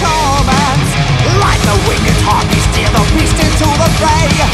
torments Like the heart harpies steer the beast into the fray.